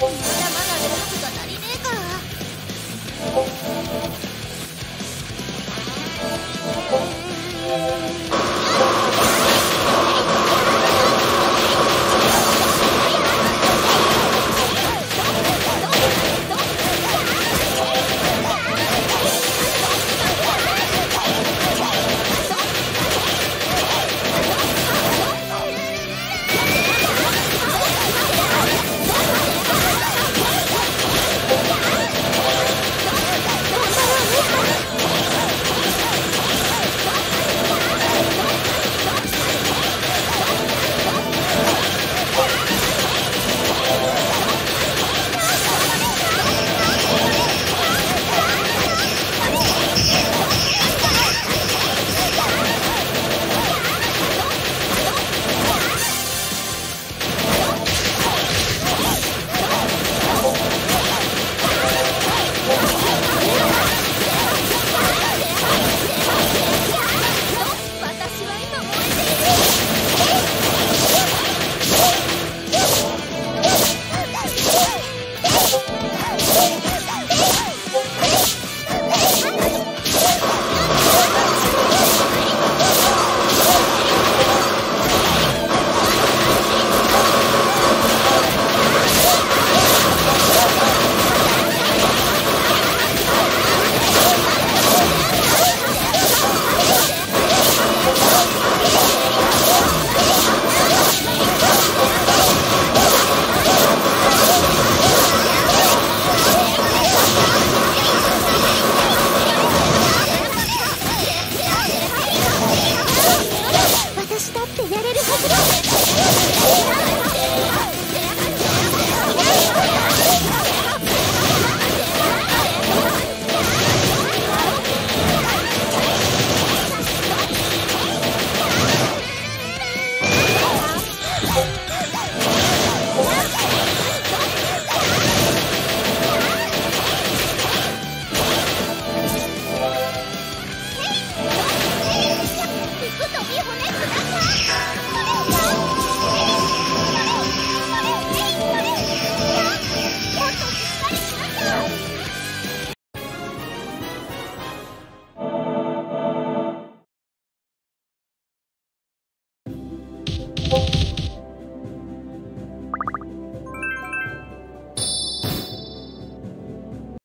何？